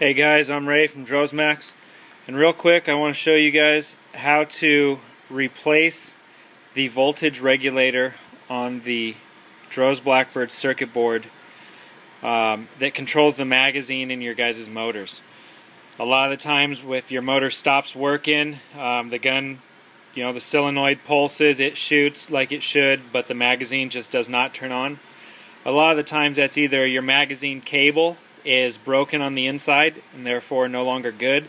Hey guys, I'm Ray from Drozdmax and real quick I want to show you guys how to replace the voltage regulator on the Drozd Blackbird circuit board um, that controls the magazine in your guys' motors. A lot of the times if your motor stops working, um, the gun, you know, the solenoid pulses, it shoots like it should, but the magazine just does not turn on. A lot of the times that's either your magazine cable is broken on the inside and therefore no longer good.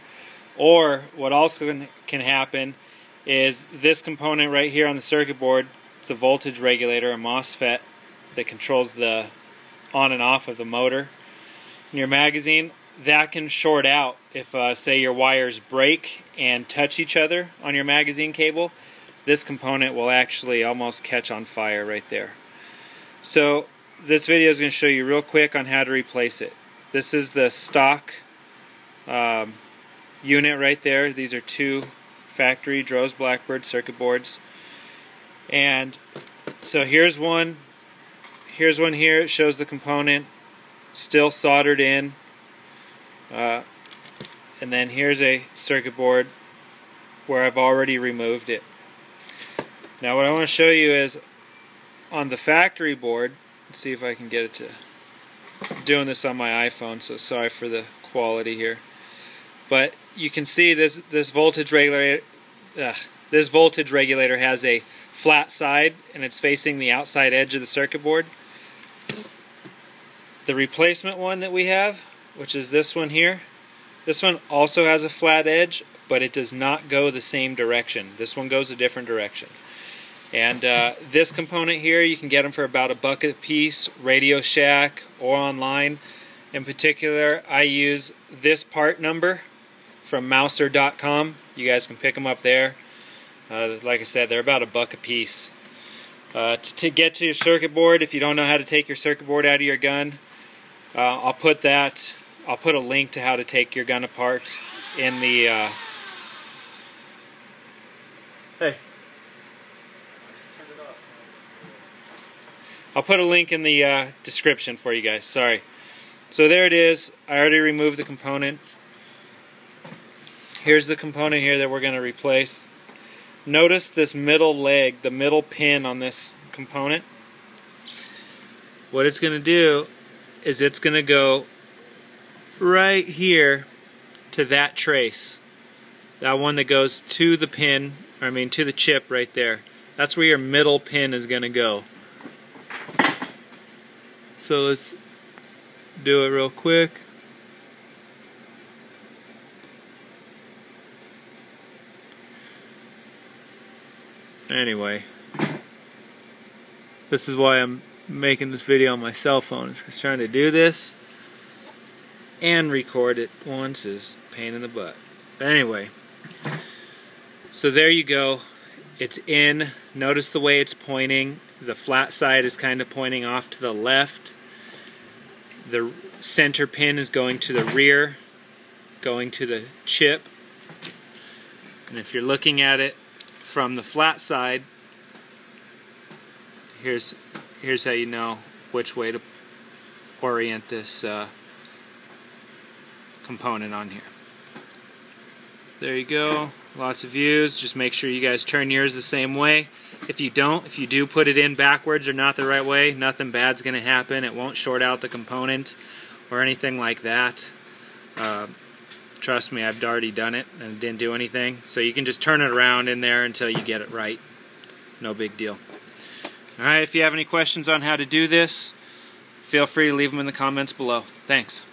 Or what also can happen is this component right here on the circuit board, it's a voltage regulator, a MOSFET that controls the on and off of the motor. In your magazine, that can short out if uh, say your wires break and touch each other on your magazine cable. This component will actually almost catch on fire right there. So this video is going to show you real quick on how to replace it. This is the stock um, unit right there. These are two factory Drozd Blackbird circuit boards. And so here's one. Here's one here. It shows the component still soldered in. Uh, and then here's a circuit board where I've already removed it. Now what I want to show you is on the factory board, let's see if I can get it to doing this on my iPhone, so sorry for the quality here. But you can see this this voltage regulator this voltage regulator has a flat side and it's facing the outside edge of the circuit board. The replacement one that we have, which is this one here, this one also has a flat edge, but it does not go the same direction. This one goes a different direction. And uh, this component here, you can get them for about a buck a piece, Radio Shack or online. In particular, I use this part number from Mouser.com. You guys can pick them up there. Uh, like I said, they're about a buck a piece. Uh, to, to, get to your circuit board, if you don't know how to take your circuit board out of your gun, uh, I'll put that. I'll put a link to how to take your gun apart in the. Uh, hey. I'll put a link in the uh, description for you guys. Sorry. So there it is. I already removed the component. Here's the component here that we're going to replace. Notice this middle leg, the middle pin on this component. What it's going to do is it's going to go right here to that trace. That one that goes to the pin, I mean to the chip right there. That's where your middle pin is going to go. So let's do it real quick. Anyway, this is why I'm making this video on my cell phone. It's trying to do this and record it once is pain in the butt. But anyway, so there you go. It's in. Notice the way it's pointing. The flat side is kind of pointing off to the left the center pin is going to the rear, going to the chip. And if you're looking at it from the flat side, here's here's how you know which way to orient this uh, component on here. There you go. Lots of views. Just make sure you guys turn yours the same way. If you don't, if you do put it in backwards or not the right way, nothing bad's going to happen. It won't short out the component or anything like that. Uh, trust me, I've already done it and didn't do anything. So you can just turn it around in there until you get it right. No big deal. Alright, if you have any questions on how to do this, feel free to leave them in the comments below. Thanks.